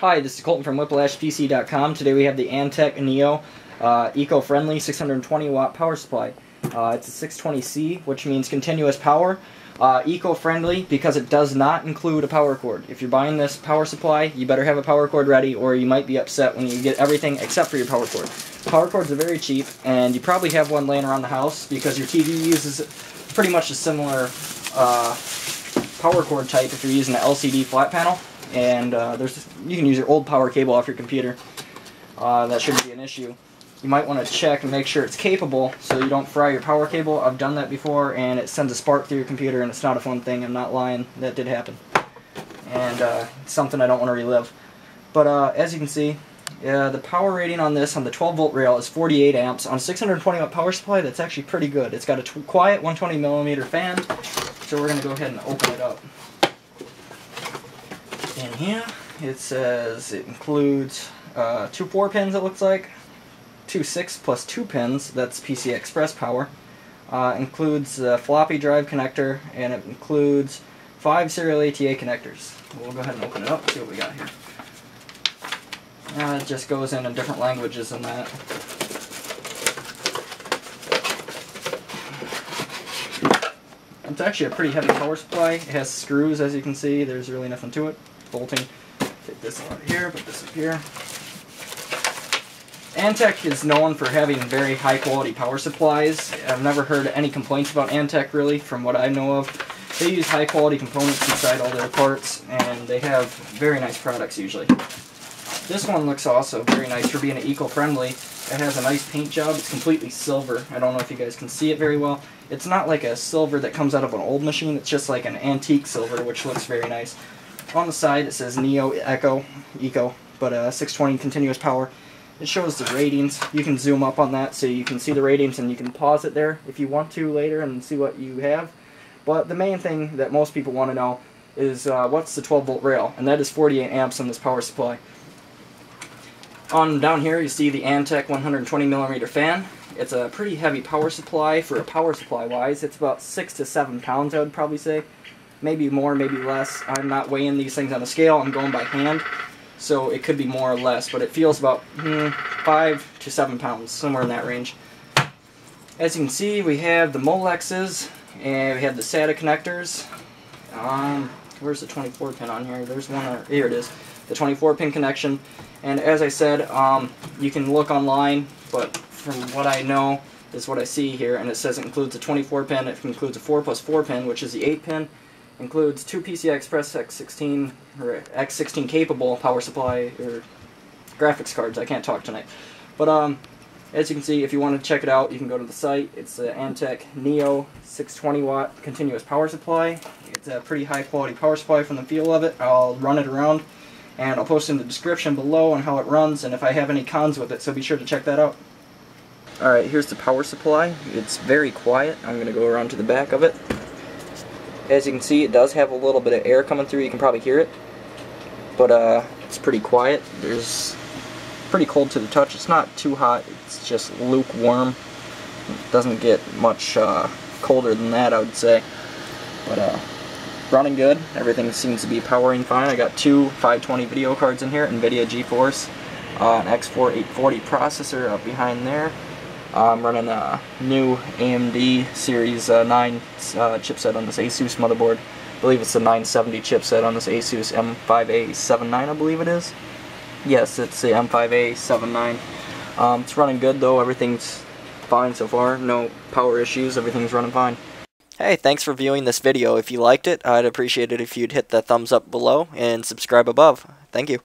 Hi, this is Colton from WhiplashPC.com. Today we have the Antec Neo uh, eco-friendly 620 watt power supply. Uh, it's a 620C, which means continuous power. Uh, eco-friendly because it does not include a power cord. If you're buying this power supply, you better have a power cord ready or you might be upset when you get everything except for your power cord. Power cords are very cheap and you probably have one laying around the house because your TV uses pretty much a similar uh, power cord type if you're using an LCD flat panel and uh, there's you can use your old power cable off your computer. Uh, that shouldn't be an issue. You might want to check and make sure it's capable so you don't fry your power cable. I've done that before and it sends a spark through your computer and it's not a fun thing. I'm not lying. That did happen. And uh, something I don't want to relive. But uh, as you can see, yeah, the power rating on this, on the 12 volt rail, is 48 amps. On 620 watt power supply, that's actually pretty good. It's got a quiet 120 millimeter fan, so we're going to go ahead and open it up in here it says it includes uh, two 4 pins it looks like, two 6 plus 2 pins, that's PCI Express power, uh, includes a floppy drive connector, and it includes five serial ATA connectors. We'll go ahead and open it up, see what we got here. Uh, it just goes in in different languages than that. It's actually a pretty heavy power supply. It has screws, as you can see. There's really nothing to it bolting. Take this out here, put this up here. Antec is known for having very high quality power supplies. I've never heard any complaints about Antec really, from what I know of. They use high quality components inside all their parts, and they have very nice products usually. This one looks also very nice for being eco-friendly. It has a nice paint job. It's completely silver. I don't know if you guys can see it very well. It's not like a silver that comes out of an old machine. It's just like an antique silver, which looks very nice. On the side it says Neo Echo Eco, but uh, 620 continuous power. It shows the ratings. You can zoom up on that so you can see the ratings and you can pause it there if you want to later and see what you have. But the main thing that most people want to know is uh, what's the 12 volt rail, and that is 48 amps on this power supply. On down here you see the Antec 120 millimeter fan. It's a pretty heavy power supply for a power supply wise. It's about 6 to 7 pounds I would probably say maybe more, maybe less. I'm not weighing these things on a scale, I'm going by hand, so it could be more or less, but it feels about hmm, 5 to 7 pounds, somewhere in that range. As you can see, we have the Molexes, and we have the SATA connectors. Um, where's the 24 pin on here? There's one, or, here it is, the 24 pin connection. And as I said, um, you can look online, but from what I know, is what I see here, and it says it includes a 24 pin, it includes a 4 plus 4 pin, which is the 8 pin, includes two PCI Express X16 or X16 capable power supply or graphics cards. I can't talk tonight. But um, as you can see, if you want to check it out, you can go to the site. It's the Antec Neo 620 watt continuous power supply. It's a pretty high quality power supply from the feel of it. I'll run it around and I'll post in the description below on how it runs and if I have any cons with it, so be sure to check that out. Alright, here's the power supply. It's very quiet. I'm going to go around to the back of it. As you can see, it does have a little bit of air coming through. You can probably hear it. But uh, it's pretty quiet. There's pretty cold to the touch. It's not too hot. It's just lukewarm. It doesn't get much uh, colder than that, I would say. But uh, running good. Everything seems to be powering fine. I got two 520 video cards in here, NVIDIA GeForce, uh, an X4 840 processor up behind there. I'm running a new AMD Series uh, 9 uh, chipset on this Asus motherboard. I believe it's the 970 chipset on this Asus M5A79, I believe it is. Yes, it's the M5A79. Um, it's running good though, everything's fine so far, no power issues, everything's running fine. Hey, thanks for viewing this video. If you liked it, I'd appreciate it if you'd hit the thumbs up below and subscribe above. Thank you.